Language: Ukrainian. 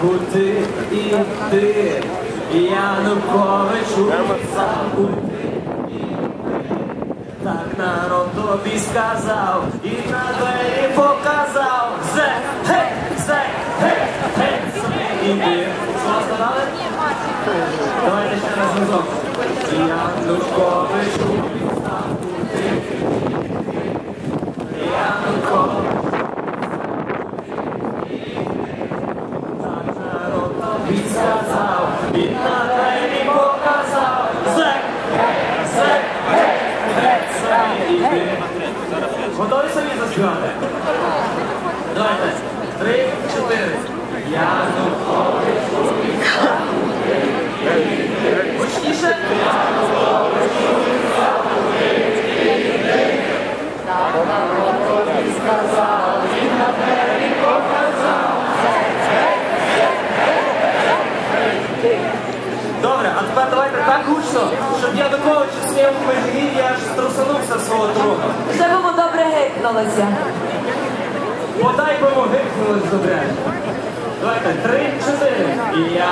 куди іти, Януковичу забути. Так народ тобі сказав і на двері показав. Зе, гей, зе, гей, гей, собі іди. Що сказали? Давайте ще раз разом. Януковичу став куди. Янукович. Так народ тобі сказав і на двері показав. Зе, гей, зе, гей, гей, собі іди. Готові самі заспівати? Давайте. Три, чотири. Янукович. Гучніше. Добре, а тепер давайте так гучно, щоб Янукович у своєму межгір'ї аж струсанувся свого добре гикнулося. Подай би гикнули добре. Давайте, три, чотири. Янукович